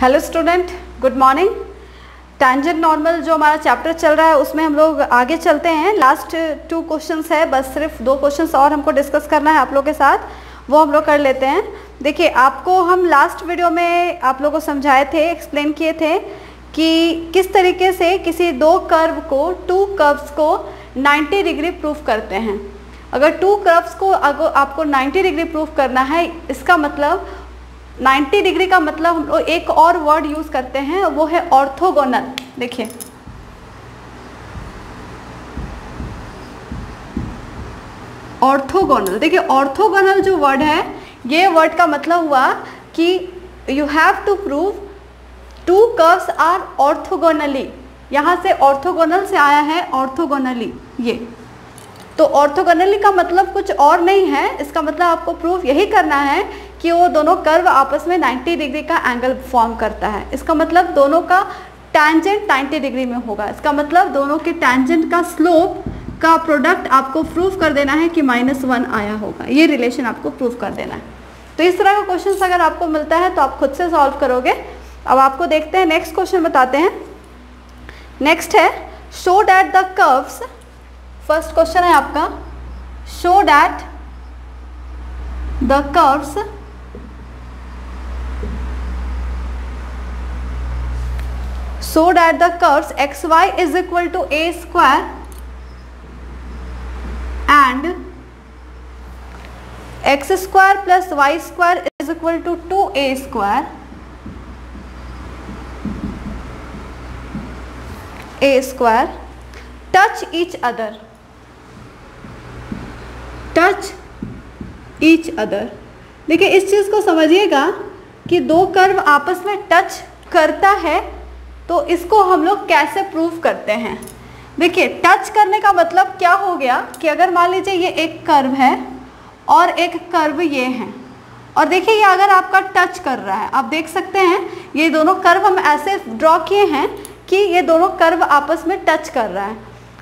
Hello student good morning tangent normal जो हमारा chapter चल रहा है, उसमें हम लोग आगे चलते हैं। लास्ट टू क्वेश्चंस है, बस सिर्फ़ दो क्वेश्चंस और हमको डिस्कस करना है आप लोग के साथ। वो हम लोग कर लेते हैं। देखिए, आपको हम लास्ट वीडियो में आप लोगों को समझाए थे एक्सप्लेन किए थे कि किस तरीके से किसी दो कर्व को टू कर्व्स को 90 डिग्री प्रूफ करते हैं। अगर टू कर्व्स को अगर आपको 90 डिग्री प्रूफ करना है, इसका मतलब 90 डिग्री का मतलब हम लोग एक और वर्ड यूज़ करते हैं, वो है ऑर्थोगोनल। देखिए। ऑर्थोगोनल। देखिए, ऑर्थोगोनल जो वर्ड है, ये वर्ड का मतलब हुआ कि you have to prove two curves are orthogonally यहाँ से ऑर्थोगोनल से आया है ऑर्थोगोनली ये। तो ऑर्थोगोनली का मतलब कुछ और नहीं है, इसका मतलब आपको प्रूफ यही करना है कि वो दोनों कर्व आपस में 90 डिग्री का एंगल फॉर्म करता है। इसका मतलब दोनों का टेंजेंट 90 डिग्री में होगा। इसका मतलब दोनों के टेंजेंट का स्लोप का प्रोडक्ट आपको प्रूफ कर देना है कि माइनस वन आया होगा। ये रिलेशन आपको प्रूफ कर देना है। तो इस तरह का क्वेश्चन अगर आपको मिलता है तो आप खुद से सॉल्व करोगे। अब आपको देखते हैं नेक्स्ट क्वेश्चन बताते हैं। नेक्स्ट है show that the curves first question है आपका show that the curves so that the curves xy is equal to a square and x square plus y square is equal to 2a square a square touch each other touch each other देखिए इस चीज़ को समझिएगा कि दो curve आपस में touch करता है तो इसको हम लोग कैसे प्रूव करते हैं? देखिए टच करने का मतलब क्या हो गया कि अगर मान लीजिए ये एक कर्व है और एक कर्व ये है, और देखिए ये अगर आपका टच कर रहा है, आप देख सकते हैं, ये दोनों कर्व हम ऐसे ड्रॉ किए हैं कि ये दोनों कर्व आपस में टच कर रहा है।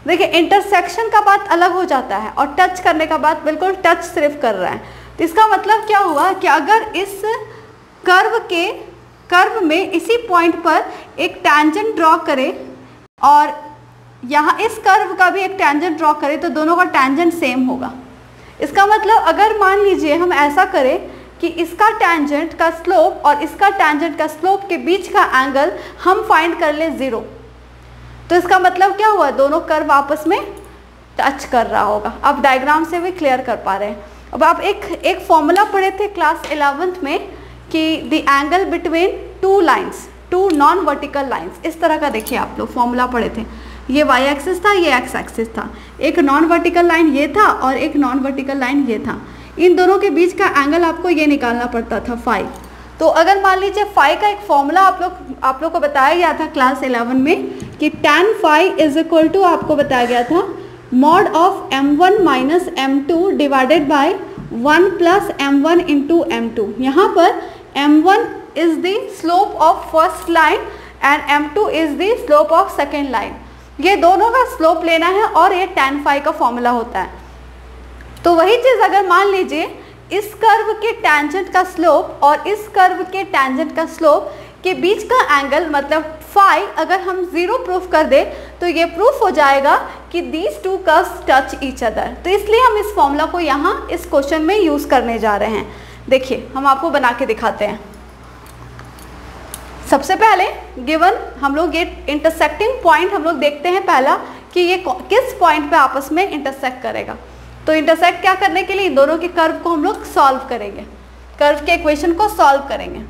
देखिए इंटरसेक्शन का बात अलग हो जाता है और टच करने का बात बिल्कुल टच सिर्फ़ कर रहा है। तो इसका मतलब क्या हुआ कि अगर इस कर्व के कर्व में इसी पॉइंट पर एक टैंजेंट ड्रॉ करें और यहाँ इस कर्व का भी एक टैंजेंट ड्रॉ करें तो दोनों का टैंजेंट सेम होगा। इसका मतलब अगर मान लीजिए हम ऐसा करें कि इसका टैंजेंट का स्लोप और इसका टैंजेंट का स्लोप के बीच का एंगल हम फाइंड कर लें ज़ीरो तो इसका मतलब क्या हुआ? दोनों कर्व आपस में टच कर रहा होगा। आप डायग्राम से भी क्लियर कर पा रहे हैं। अब आप एक एक फॉर्मूला पढ़े थे क्लास इलेवेंथ में कि the angle between two lines two non vertical lines इस तरह का देखिए आप लोग फॉर्मूला पढ़े थे। ये वाई एक्सिस था, ये एक्स एक्सिस था। एक नॉन वर्टिकल लाइन ये था और एक नॉन वर्टिकल लाइन ये था। इन दोनों के बीच का एंगल आपको ये निकालना पड़ता था फाइव तो अगर मान लीजिए फाइव का एक फॉर्मूला आप लोग आप लोग को बताया गया था क्लास इलेवन में कि tan phi is equal to आपको बताया गया था mod of M one minus M two divided by one plus M one into M two. यहाँ पर M one is the slope of first line and M two is the slope of second line ये दोनों का slope लेना है और ये ten five का फॉर्मूला होता है। तो वही चीज़ अगर मान लीजिए, इस कर्व के टेंजेंट का स्लोप और इस कर्व के टेंजेंट का स्लोप के बीच का एंगल मतलब फाइव अगर हम ज़ीरो प्रूफ कर दे तो ये प्रूफ हो जाएगा कि these two curves touch each other तो इसलिए हम इस फॉर्मूला को यहाँ, इस क्वेश्चन में यूज़ करने जा रहे हैं. देखिए, हम आपको बना के दिखाते हैं. सबसे पहले गिवन हम लोग ये इंटरसेक्टिंग पॉइंट हम लोग देखते हैं पहला कि ये किस पॉइंट पे आपस में इंटरसेक्ट करेगा. तो इंटरसेक्ट क्या करने के लिए? दोनों के कर्व को हम लोग सॉल्व करेंगे. कर्व के इक्वेशन को सॉल्व करेंगे.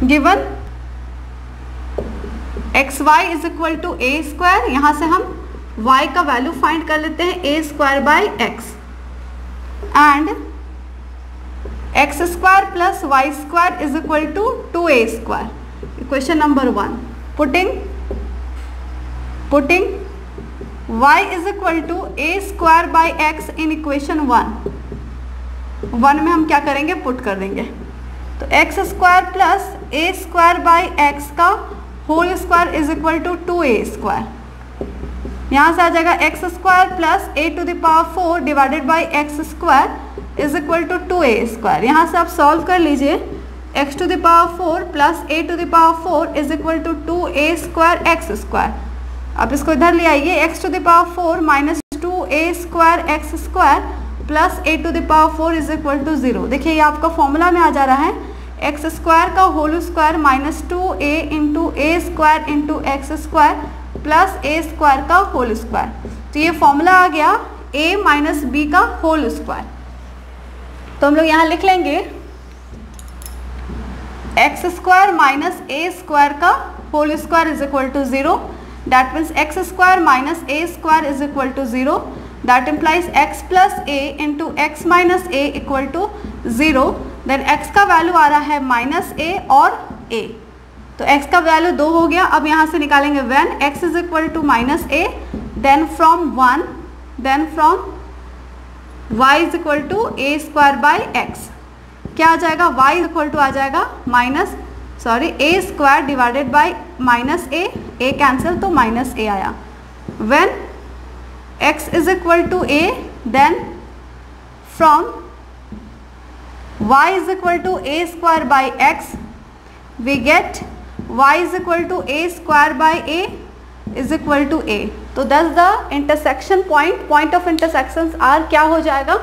Given X Y is equal to A square, यहाँ से हम y का वैल्यू फाइंड कर लेते हैं A square by X and X square plus Y square is equal to two A square. Equation number one putting putting y is equal to A square by X in equation one one में हम क्या करेंगे? Put कर देंगे. तो X square plus A square by X का whole square is equal to two A square यहाँ से आ जाएगा X square plus A to the power four divided by X square is equal to two A square यहाँ से आप solve कर लीजिए. X to the power four plus A to the power four is equal to two A square X square आप इसको इधर ले आइए. X to the power four minus two A square X square plus A to the power four is equal to zero देखिए ये आपका formula में आ जा रहा है. एक्स स्क्वायर का whole square minus two A into A square into X square plus A square का होल स्क्वायर तो ये फॉर्मूला आ गया ए माइनस बी का होल स्क्वायर तो हम लोग यहाँ लिख लेंगे X square minus A square का whole square is equal to zero that means X square minus A square is equal to zero that implies X plus A into X minus A equal to zero then X का value आ रहा है minus ए और ए तो x का value दो हो गया, अब यहाँ से निकालेंगे when x is equal to minus a then from one then from y is equal to a square by x क्या आ जाएगा? Y इज़ इक्वल टू आ जाएगा minus sorry a square divided by minus a a cancel तो minus a आया. When x is equal to a then from y is equal to a square by x we get y is equal to a square by a is equal to a. तो thus the intersection point point of intersection are क्या हो जाएगा?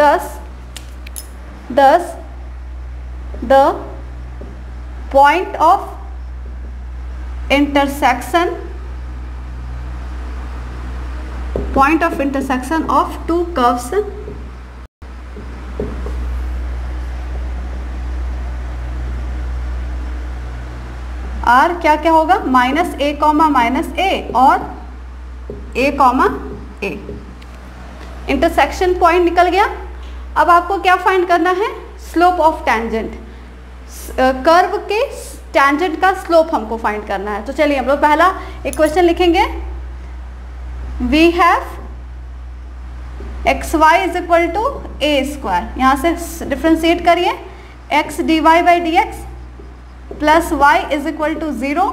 Thus thus the point of intersection point of intersection of two curves. Are क्या क्या होगा? Minus a comma minus a और a comma a intersection point निकल गया। अब आपको क्या फाइंड करना है? स्लोप ऑफ़ टेंजेंट कर्व के टेंजेंट का स्लोप हमको फाइंड करना है। तो चलिए हम लोग पहला एक क्वेश्चन लिखेंगे। We have x y is equal to a square यहाँ से डिफ्रेंशिएट करिए। X d y by d x plus y is equal to zero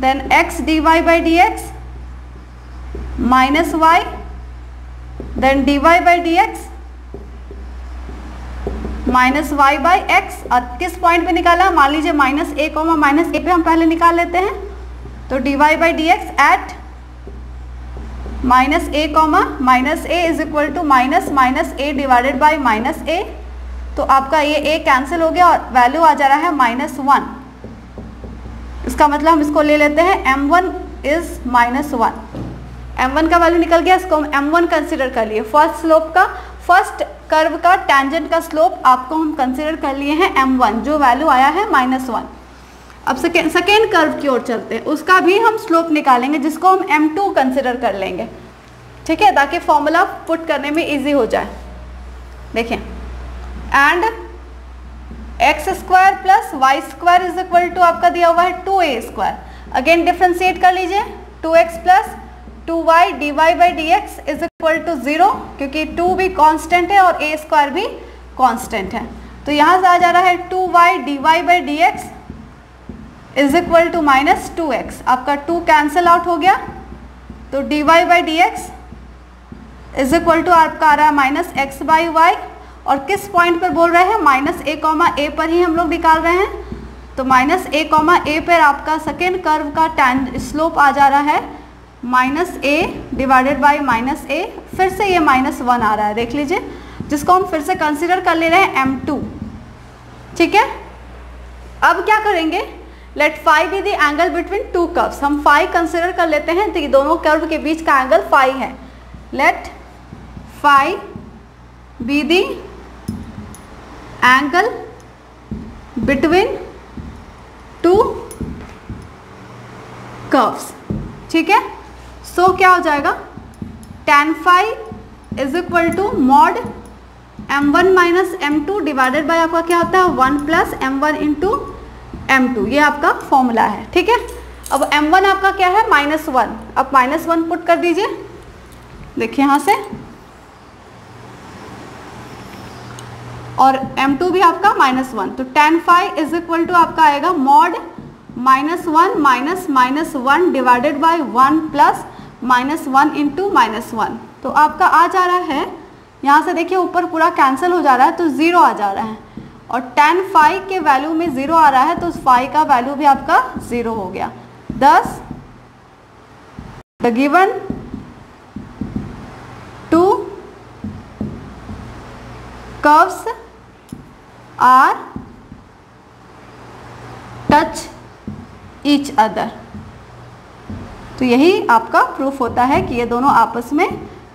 then x d y by d x minus y then d y by d x minus y by x और किस point पे निकाला? मान लीजिए minus a comma minus a पे हम पहले निकाल लेते हैं। तो d y by d x at minus a comma minus a is equal to minus minus a divided by minus a तो आपका ये ए कैंसिल हो गया और वैल्यू आ जा रहा है माइनस वन। इसका मतलब हम इसको ले लेते हैं M one is minus one. M one का वैल्यू निकल गया, इसको हम एम वन कंसिडर कर लिए। फ़र्स्ट स्लोप का फ़र्स्ट कर्व का टेंजेंट का स्लोप आपको हम कंसिडर कर लिए हैं एम वन जो वैल्यू आया है माइनस वन अब सेकेंड सेकेंड कर्व की ओर चलते हैं। उसका भी हम स्लोप निकालेंगे, जिसको हम m2 कंसिडर कर लेंगे। ठीक है? ताकि फॉर्मूला पुट करने में इजी हो जाए। देखिए। And x square plus y square is equal to आपका दिया हुआ है two a square again differentiate कर लीजिए। Two x plus two y d y by d x is equal to zero क्योंकि टू भी कांस्टेंट है और ए स्क्वायर भी कांस्टेंट है। तो यहाँ से आ जा रहा है two y d y by d x is equal to minus two x आपका टू कैंसिल आउट हो गया। तो d y by d x is equal to आपका आ रहा है माइनस एक्स बाई वाई और किस पॉइंट पर बोल रहे हैं? माइनस ए कॉमा ए पर ही हम लोग निकाल रहे हैं। तो माइनस ए कॉमा ए पर आपका सेकेंड कर्व का टैन स्लोप आ जा रहा है। Minus a divided by minus a, फिर से ये माइनस वन आ रहा है, देख लीजिए, जिसको हम फिर से कंसिडर कर ले रहे हैं एम टू ठीक है? अब क्या करेंगे? Let phi be the angle between two curves हम फाइव कंसिडर कर लेते हैं तो दोनों कर्व के बीच का एंगल फाइव है। Let phi be the angle between two curves ठीक है? सो so, क्या हो जाएगा? Tan phi is equal to mod m one minus m two divided by आपका क्या होता है? One plus m one into m two ये आपका फॉर्मूला है ठीक है? अब एम वन आपका क्या है? माइनस वन अब माइनस वन पुट कर दीजिए। देखिए यहाँ से। और एम टू भी आपका माइनस वन तो tan phi is equal to आपका आएगा mod minus one minus minus one divided by one plus minus one into minus one. तो आपका आ जा रहा है, यहाँ से देखिए ऊपर पूरा कैंसिल हो जा रहा है तो ज़ीरो आ जा रहा है। और टेन फाइव के वैल्यू में ज़ीरो आ रहा है तो फाइव का वैल्यू भी आपका ज़ीरो हो गया। Thus the given two curves are touch each other तो यही आपका प्रूफ होता है कि ये दोनों आपस में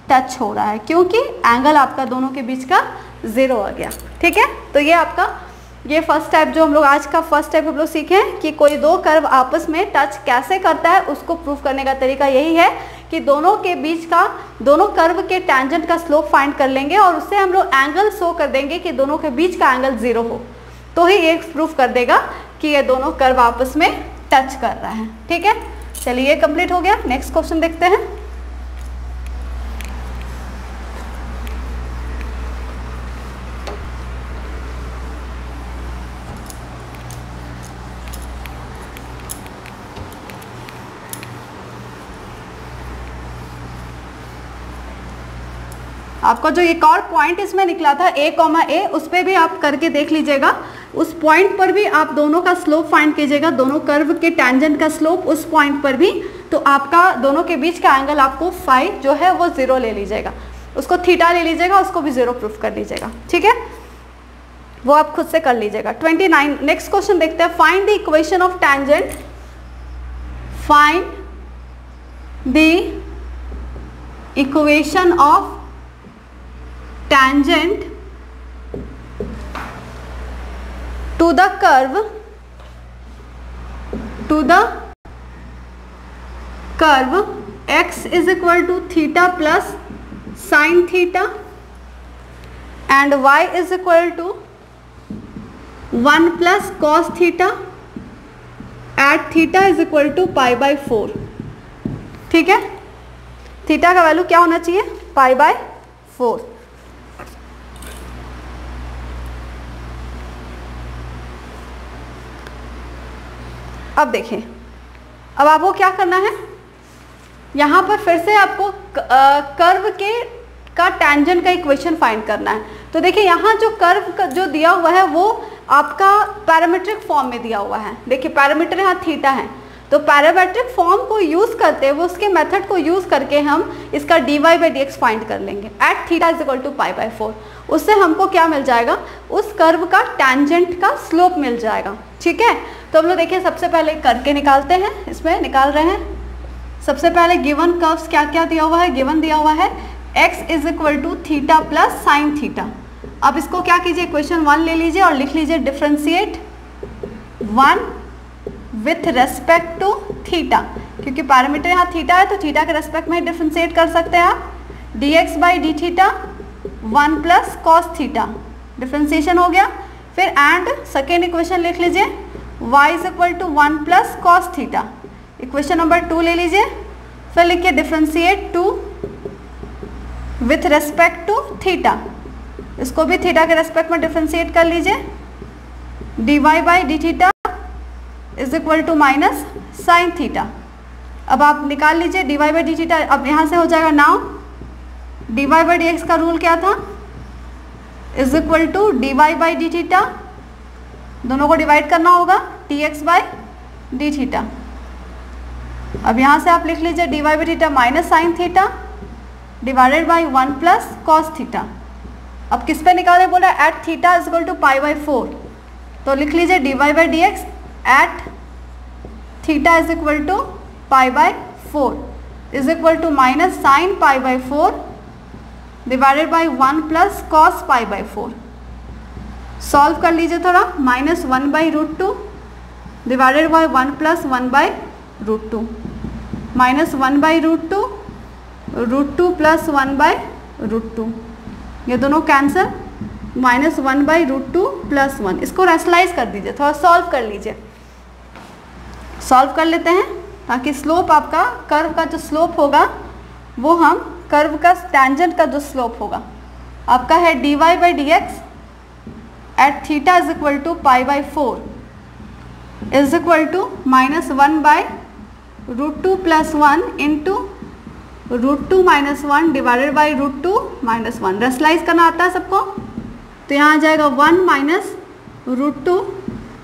टच हो रहा है, क्योंकि एंगल आपका दोनों के बीच का ज़ीरो आ गया, ठीक है? तो ये आपका, ये फ़र्स्ट स्टेप जो हम लोग आज का फ़र्स्ट स्टेप हम लोग सीखे कि कोई दो कर्व आपस में टच कैसे करता है, उसको प्रूफ करने का तरीका यही है कि दोनों के बीच का, दोनों कर्व के टेंजेंट का स्लोप फाइंड कर लेंगे और उससे हम लोग एंगल शो कर देंगे कि दोनों के बीच का एंगल ज़ीरो हो। तो ही ये प्रूफ कर देगा कि ये दोनों कर्व आपस में टच कर रहा है, ठीक है? चलिए, ये कंप्लीट हो गया। नेक्स्ट क्वेश्चन देखते हैं। आपका जो एक और पॉइंट इसमें निकला था ए कॉमा ए उस पर भी आप करके देख लीजिएगा। उस पॉइंट पर भी आप दोनों का स्लोप फाइंड कीजिएगा, दोनों कर्व के टेंजेंट का स्लोप उस पॉइंट पर भी तो आपका दोनों के बीच का एंगल आपको फाइव जो है वो ज़ीरो ले लीजिएगा। उसको थीटा ले लीजिएगा, उसको भी ज़ीरो प्रूफ कर लीजिएगा ठीक है? वो आप खुद से कर लीजिएगा। ट्वेंटी नाइन नेक्स्ट क्वेश्चन देखते हैं। Find the equation of tangent find the equation of tangent to the curve to the curve x is equal to theta plus sine theta and y is equal to 1 plus cos theta at theta is equal to pi by 4 ठीक है theta का value क्या होना चाहिए pi by four अब देखिए अब आपको क्या करना है? यहाँ पर फिर से आपको कर्व के का टेंजेंट का इक्वेशन फाइंड करना है। तो देखिए, यहाँ जो कर्व जो दिया हुआ है, वो आपका पैरामीट्रिक फॉर्म में दिया हुआ है। देखिए पैरामीटर यहाँ थीटा है। तो पैरामेट्रिक फॉर्म को यूज़ करते हुए, उसके मेथड को यूज़ करके हम इसका d y by d x find कर लेंगे। At theta is equal to pi by four उससे हमको क्या मिल जाएगा? उस कर्व का टेंजेंट का स्लोप मिल जाएगा। ठीक है? तो हम लोग देखिए, सबसे पहले करके निकालते हैं, इसमें निकाल रहे हैं। सबसे पहले गिवन कर्व्स क्या क्या दिया हुआ है? गिवन दिया हुआ है, x is equal to theta plus sine theta अब इसको क्या कीजिए? क्वेश्चन वन ले लीजिए और लिख लीजिए differentiate one with respect to theta क्योंकि पैरामीटर यहाँ थीटा है तो थीटा के रेस्पेक्ट में डिफ्रेंशिएट कर सकते हैं आप। D x by d theta one plus cos theta differentiation हो गया। फिर एंड सेकेंड इक्वेशन लिख लीजिए। Y is equal to one plus cos theta equation number two ले लीजिए। फिर लिखिए differentiate two with respect to theta इसको भी थीटा के रेस्पेक्ट में डिफ्रेंशिएट कर लीजिए। D y by d theta is equal to minus sine theta अब आप निकाल लीजिए d y by d theta अब यहाँ से हो जाएगा now d y by d x का रूल क्या था? Is equal to d y by d theta दोनों को डिवाइड करना होगा d x by d theta अब यहाँ से आप लिख लीजिए d y by theta minus sine theta divided by one plus cos theta अब किस पे निकाले? बोला at theta is equal to pi by four तो लिख लीजिए d y by d x at theta is equal to pi by four is equal to minus sine pi by four divided by one plus cos pi by four solve कर लीजिए थोड़ा minus one by root two divided by one plus one by root two minus one by root two root two plus one by root two ये दोनों cancel minus one by root two plus one इसको rationalise कर दीजिए, थोड़ा solve कर लीजिए। Solve कर लेते हैं, ताकि स्लोप आपका कर्व का जो स्लोप होगा, वो हम कर्व का टेंजेंट का जो स्लोप होगा। आपका है d y by d x at theta is equal to pi by four is equal to minus one by root two plus one into root two minus one divided by root two minus one rationalise करना आता है सबको? तो यहाँ आ जाएगा one minus root two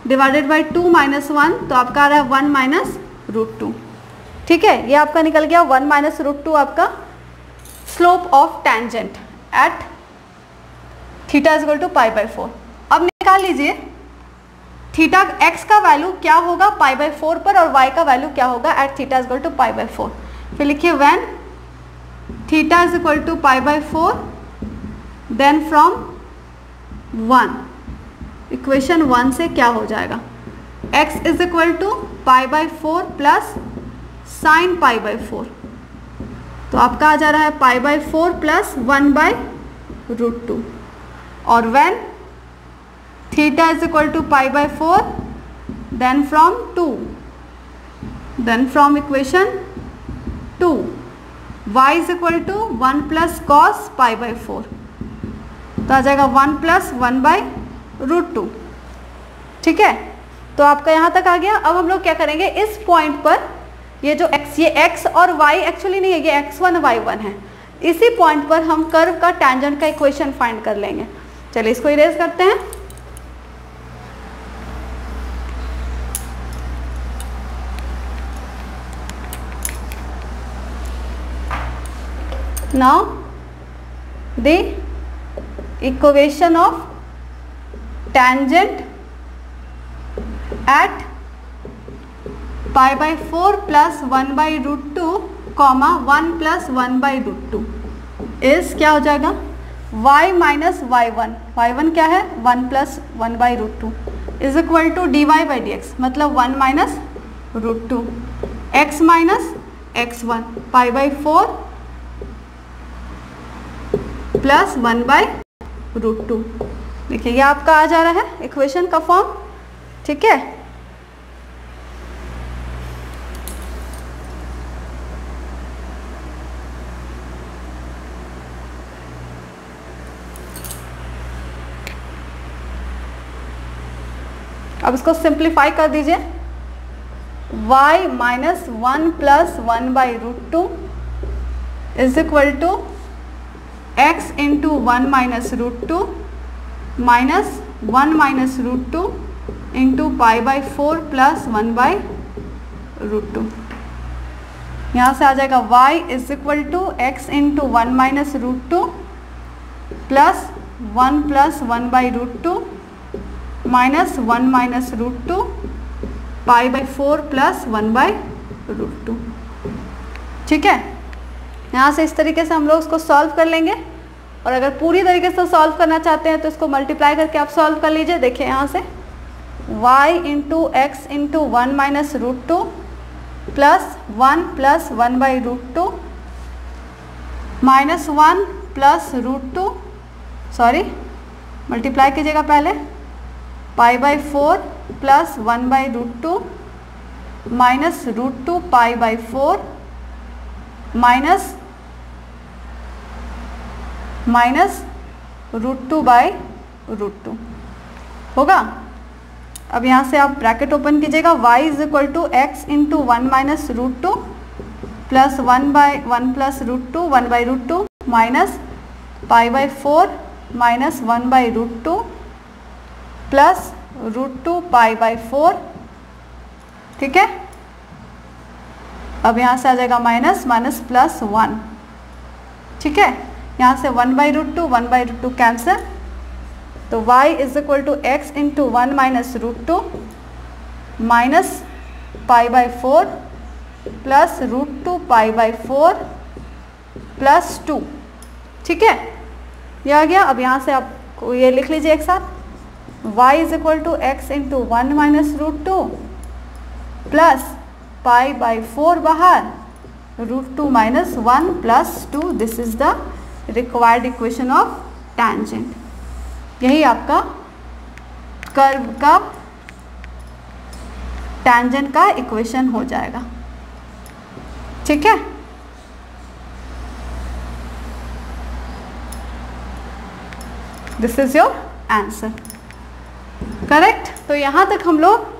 divided by two minus one तो आपका आ रहा है वन माइनस रूट टू ठीक है? ये आपका निकल गया वन माइनस रूट टू आपका slope of tangent at theta is equal to pi by four निकाल लीजिए थीटा एक्स का वैल्यू क्या होगा? पाई बाई फोर पर और वाई का वैल्यू क्या होगा? At theta is equal to pi by four फिर लिखिए when theta is equal to pi by four then from one equation one से क्या हो जाएगा? x is equal to pi by four plus sine pi by four तो आपका आ जा रहा है? Pi by four plus one by root two और when theta is equal to pi by four then from two then from equation two y is equal to one plus cos pi by four तो आ जाएगा one plus one by root two ठीक है? तो आपका यहाँ तक आ गया। अब हम लोग क्या करेंगे? इस पॉइंट पर ये जो x, ये x और y एक्चुअली नहीं है, ये x1 y1 है। इसी पॉइंट पर हम कर्व का टेंजेंट का इक्वेशन फाइंड कर लेंगे। चलिए इसको इरेज करते हैं। Now the equation of tangent at pi by 4 plus 1 by root 2 comma 1 plus one by root two is क्या हो जाएगा? y minus y one y one क्या है? 1 plus one by root two is equal to d y by d x मतलब 1 minus root two x minus x one pi by four plus one by root two. देखिए, ये आपका आ जा रहा है इक्वेशन का फॉर्म। ठीक है? अब इसको सिंप्लीफाई कर दीजिए। y minus one plus one by root two is equal to x into one minus root two minus one minus root two into pi by four plus one by root two यहाँ से आ जाएगा y is equal to x into one minus root two plus one plus one by root two minus one minus root two pi by four plus one by root two ठीक है? यहाँ से इस तरीके से हम लोग उसको सॉल्व कर लेंगे। और अगर पूरी तरीके से सॉल्व करना चाहते हैं तो इसको मल्टीप्लाई करके आप सॉल्व कर लीजिए। देखिए यहाँ से। y into x into one minus root two plus one plus one by root two minus one plus root two sorry multiply कीजिएगा पहले। Pi by four plus one by root two minus root two pi by four minus minus root two by root two होगा? अब यहाँ से आप bracket open कीजिएगा। y is equal to x into one minus root two plus one by one plus root two one by root two minus pi by four minus one by root two plus root two pi by four ठीक है? अब यहाँ से आ जाएगा minus minus plus one ठीक है? यहाँ से one by root two one by root two cancel तो y is equal to x into one minus root two minus pi by four plus root two pi by four plus two ठीक है? ये आ गया। अब यहाँ से आप ये लिख लीजिए एक साथ। y is equal to x into one minus root two plus pi by four बाहर root two minus one plus two this is the required equation of tangent यही आपका कर्व का टेंजेंट का इक्वेशन हो जाएगा। ठीक है? This is your answer correct तो यहाँ तक हम लोग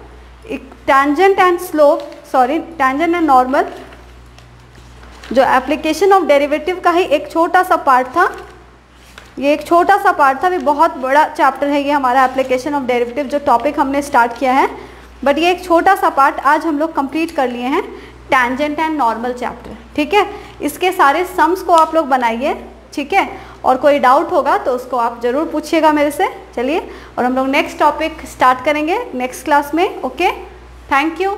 tangent and slope sorry tangent and normal जो एप्लीकेशन ऑफ़ डेरिवेटिव का ही एक छोटा सा पार्ट था। ये एक छोटा सा पार्ट था भी बहुत बड़ा चैप्टर है ये हमारा एप्लीकेशन ऑफ़ डेरिवेटिव जो टॉपिक हमने स्टार्ट किया है। बट ये एक छोटा सा पार्ट आज हम लोग कंप्लीट कर लिए हैं टेंजेंट एंड नॉर्मल चैप्टर ठीक है? इसके सारे सम्स को आप लोग बनाइए, ठीक है? और कोई डाउट होगा तो उसको आप ज़रूर पूछिएगा मेरे से, चलिए? और हम लोग नेक्स्ट टॉपिक स्टार्ट करेंगे नेक्स्ट क्लास में ओके थैंक यू